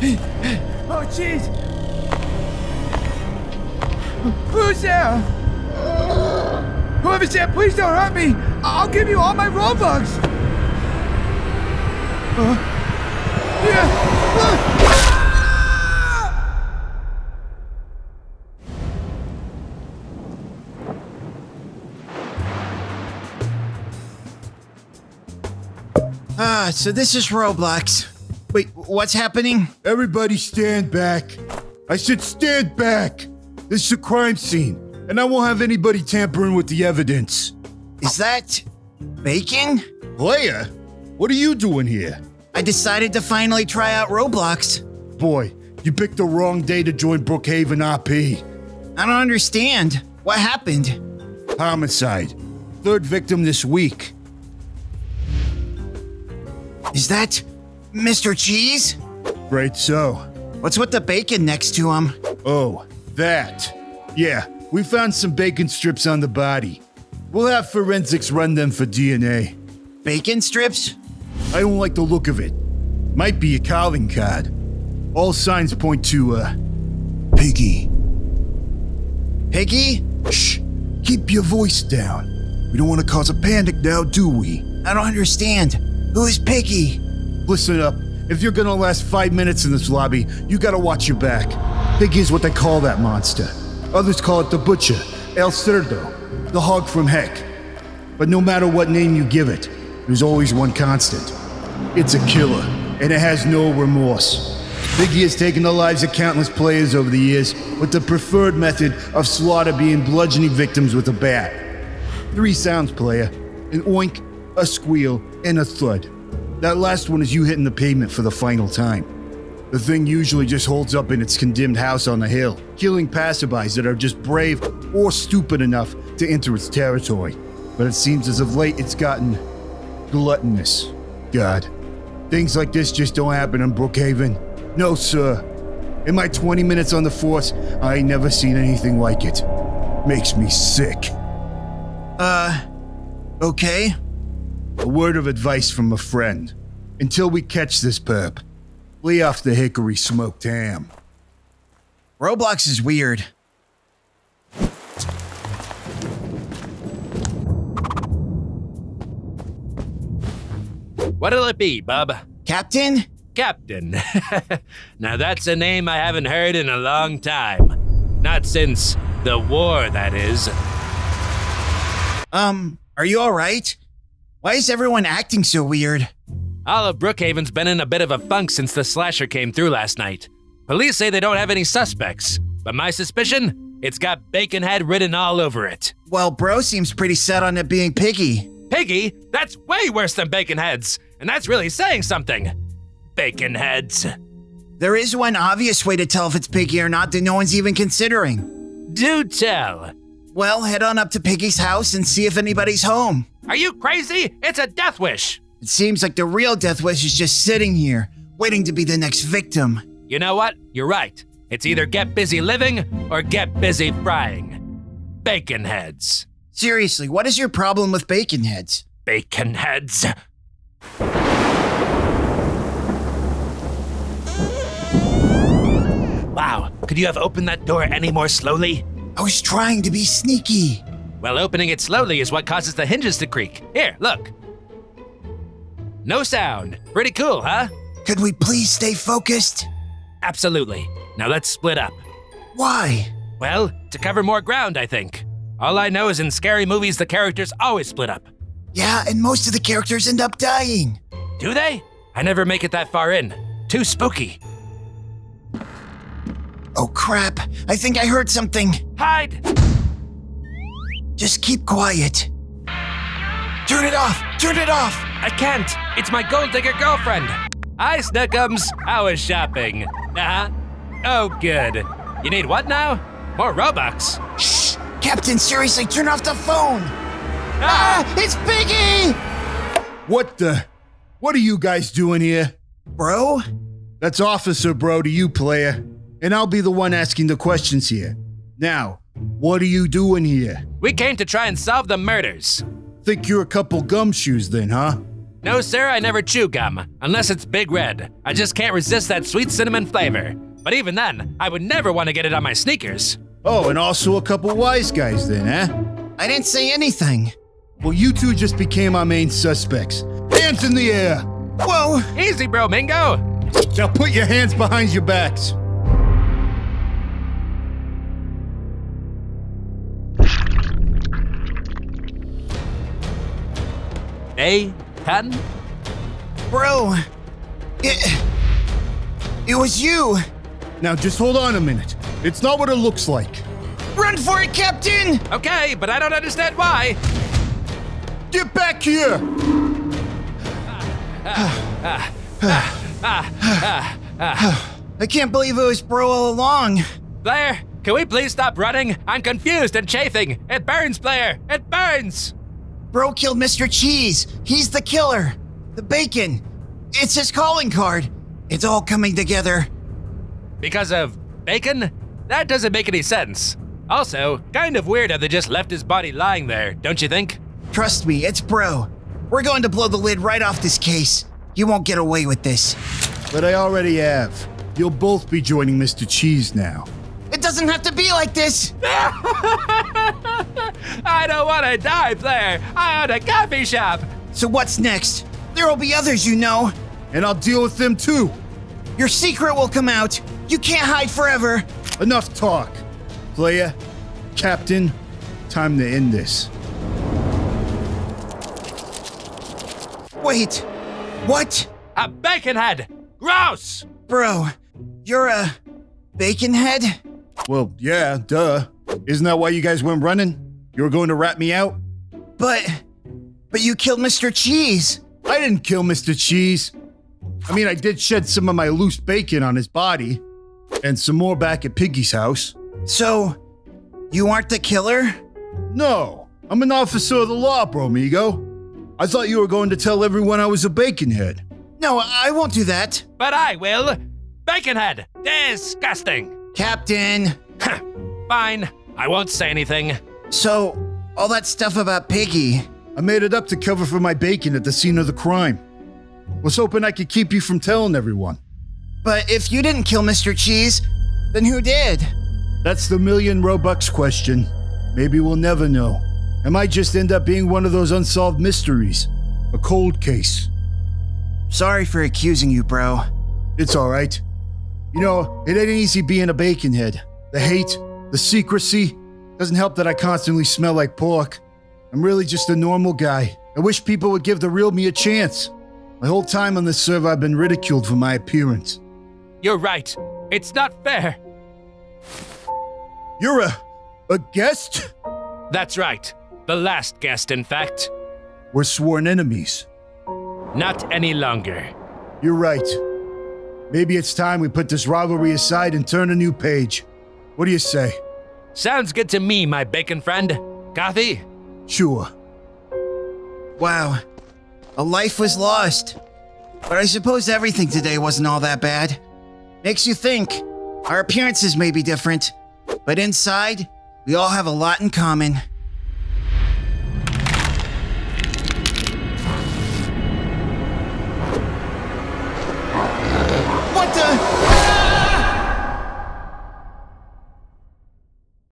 Oh, jeez. Who's there? Whoever's there, please don't hurt me. I'll give you all my Robux. Uh, yeah. Uh, Ah, so this is Roblox. Wait, what's happening? Everybody stand back. I said stand back. This is a crime scene, and I won't have anybody tampering with the evidence. Is that bacon? Player, what are you doing here? I decided to finally try out Roblox. Boy, you picked the wrong day to join Brookhaven RP. I don't understand. What happened? Homicide. Third victim this week. Is that Mr. Cheese? Right so. What's with the bacon next to him? Oh, that. Yeah, we found some bacon strips on the body. We'll have forensics run them for DNA. Bacon strips? I don't like the look of it. Might be a calling card. All signs point to, uh, Piggy. Piggy? Shh! Keep your voice down. We don't want to cause a panic now, do we? I don't understand. Who's Piggy? Listen up. If you're gonna last five minutes in this lobby, you gotta watch your back. Piggy is what they call that monster. Others call it the Butcher, El Cerdo, the Hog from Heck. But no matter what name you give it, there's always one constant. It's a killer, and it has no remorse. Piggy has taken the lives of countless players over the years, with the preferred method of slaughter being bludgeoning victims with a bat. Three sounds, player an oink, a squeal, and a thud. That last one is you hitting the pavement for the final time. The thing usually just holds up in its condemned house on the hill, killing passerbys that are just brave or stupid enough to enter its territory. But it seems as of late it's gotten gluttonous. God, things like this just don't happen in Brookhaven. No, sir. In my 20 minutes on the force, I ain't never seen anything like it. Makes me sick. Uh, okay. A word of advice from a friend. Until we catch this perp, lay off the hickory smoked ham. Roblox is weird. What'll it be, bub? Captain? Captain. now that's a name I haven't heard in a long time. Not since the war, that is. Um, are you alright? Why is everyone acting so weird? All of Brookhaven's been in a bit of a funk since the slasher came through last night. Police say they don't have any suspects, but my suspicion? It's got bacon head written all over it. Well, bro seems pretty set on it being Piggy. Piggy? That's way worse than bacon heads, and that's really saying something. Bacon heads. There is one obvious way to tell if it's Piggy or not that no one's even considering. Do tell. Well, head on up to Piggy's house and see if anybody's home. Are you crazy? It's a death wish. It seems like the real Death Wish is just sitting here, waiting to be the next victim. You know what? You're right. It's either get busy living or get busy frying. Bacon heads. Seriously, what is your problem with bacon heads? Bacon heads. Wow, could you have opened that door any more slowly? I was trying to be sneaky. Well, opening it slowly is what causes the hinges to creak. Here, look. No sound. Pretty cool, huh? Could we please stay focused? Absolutely. Now let's split up. Why? Well, to cover more ground, I think. All I know is in scary movies, the characters always split up. Yeah, and most of the characters end up dying. Do they? I never make it that far in. Too spooky. Oh crap, I think I heard something. Hide! Just keep quiet. Turn it off! Turn it off! I can't! It's my gold digger girlfriend! Hi, Snookums! How was shopping? Uh huh. Oh, good. You need what now? More Robux. Shh! Captain, seriously, turn off the phone! Ah! Ah, it's Piggy! What the? What are you guys doing here? Bro? That's Officer Bro to you, player. And I'll be the one asking the questions here. Now, what are you doing here? We came to try and solve the murders. Think you're a couple gumshoes then, huh? No, sir, I never chew gum, unless it's Big Red. I just can't resist that sweet cinnamon flavor. But even then, I would never want to get it on my sneakers. Oh, and also a couple wise guys then, eh? I didn't say anything. Well, you two just became our main suspects. Hands in the air! Whoa! Easy, bro, Mingo. Now put your hands behind your backs. A 10? Bro, it. It was you! Now just hold on a minute. It's not what it looks like. Run for it, Captain! Okay, but I don't understand why. Get back here! I can't believe it was Bro all along. Player, can we please stop running? I'm confused and chafing. It burns, Player. It burns. Bro killed Mr. Cheese. He's the killer. The bacon. It's his calling card. It's all coming together. Because of bacon? That doesn't make any sense. Also, kind of weird how they just left his body lying there, don't you think? Trust me, it's Bro. We're going to blow the lid right off this case. You won't get away with this. But I already have. You'll both be joining Mr. Cheese now. It doesn't have to be like this. I don't want to die, Player. I own a coffee shop. So what's next? There will be others, you know. And I'll deal with them too. Your secret will come out. You can't hide forever. Enough talk. Player, Captain, time to end this. Wait. What? A bacon head. Gross. Bro, you're a bacon head? Well, yeah, duh. Isn't that why you guys went running? You were going to rat me out? But but you killed Mr. Cheese. I didn't kill Mr. Cheese. I mean, I did shed some of my loose bacon on his body, and some more back at Piggy's house. So you aren't the killer? No, I'm an officer of the law, Bromigo. I thought you were going to tell everyone I was a bacon head. No, I won't do that. But I will. Bacon head. Disgusting. Captain. Fine. I won't say anything. So, all that stuff about Piggy. I made it up to cover for my bacon at the scene of the crime. Was hoping I could keep you from telling everyone. But if you didn't kill Mr. Cheese, then who did? That's the million Robux question. Maybe we'll never know. I might just end up being one of those unsolved mysteries. A cold case. Sorry for accusing you, bro. It's alright. You know, it ain't easy being a bacon head. The hate, the secrecy, doesn't help that I constantly smell like pork. I'm really just a normal guy. I wish people would give the real me a chance. My whole time on this server, I've been ridiculed for my appearance. You're right. It's not fair. You're a. a guest? That's right. The last guest, in fact. We're sworn enemies. Not any longer. You're right. Maybe it's time we put this rivalry aside and turn a new page. What do you say? Sounds good to me, my bacon friend. Coffee? Sure. Wow. A life was lost. But I suppose everything today wasn't all that bad. Makes you think. Our appearances may be different, but inside, we all have a lot in common.